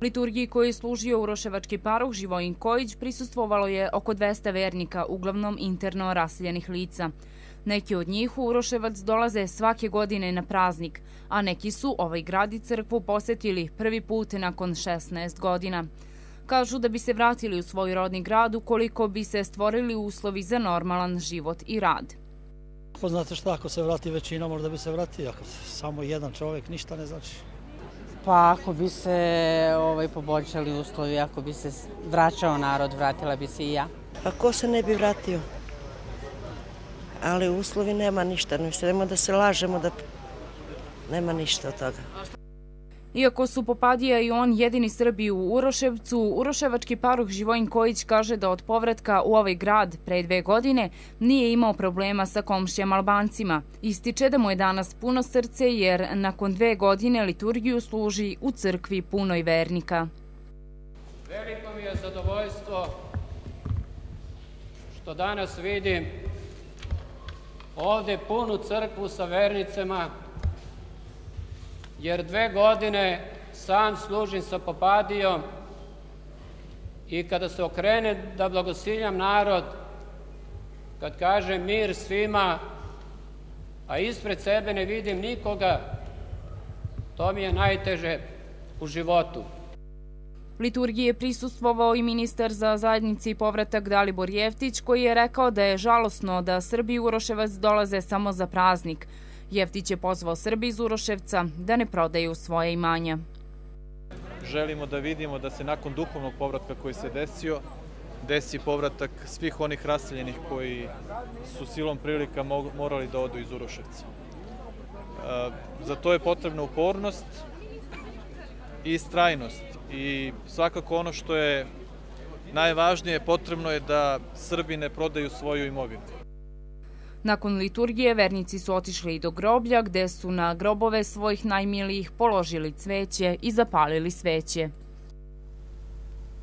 Liturgiji koji je služio Uroševački paruh Živojin Kojić prisustvovalo je oko 200 vernika, uglavnom interno raseljenih lica. Neki od njih u Uroševac dolaze svake godine na praznik, a neki su ovaj grad i crkvu posetili prvi put nakon 16 godina. Kažu da bi se vratili u svoj rodni grad ukoliko bi se stvorili uslovi za normalan život i rad. Pa znate šta, ako se vrati većina, možda bi se vratio, ako samo jedan čovjek, ništa ne znači. Pa ako bi se ovaj, poboljšali uslovi, ako bi se vraćao narod, vratila bi se i ja. Pa ko se ne bi vratio? Ali uslovi nema ništa, ne da se lažemo da nema ništa od toga. Iako su Popadija i on jedini Srbi u Uroševcu, Uroševački paruh Živojin Kojić kaže da od povratka u ovaj grad pre dve godine nije imao problema sa komšijama Albancima. Ističe da mu je danas puno srce jer nakon dve godine liturgiju služi u crkvi punoj vernika. Veliko mi je zadovoljstvo što danas vidim ovde punu crkvu sa vernicama jer dve godine sam služim sa Popadijom i kada se okrene da blagosiljam narod, kad kaže mir svima, a ispred sebe ne vidim nikoga, to mi je najteže u životu. Liturgiji je prisustvovao i ministar za zajednici i povratak Dalibor Jeftić, koji je rekao da je žalosno da Srbi i Uroševac dolaze samo za praznik, Jeftić je pozvao Srbi iz Uroševca da ne prodaju svoje imanja. Želimo da vidimo da se nakon duhovnog povratka koji se desio, desi povratak svih onih raseljenih koji su silom prilika morali da odu iz Uroševca. E, za to je potrebna upornost i strajnost i svakako ono što je najvažnije potrebno je da Srbi ne prodaju svoju imovinu. Nakon liturgije vernici su otišli i do groblja gde su na grobove svojih najmilijih položili cveće i zapalili sveće.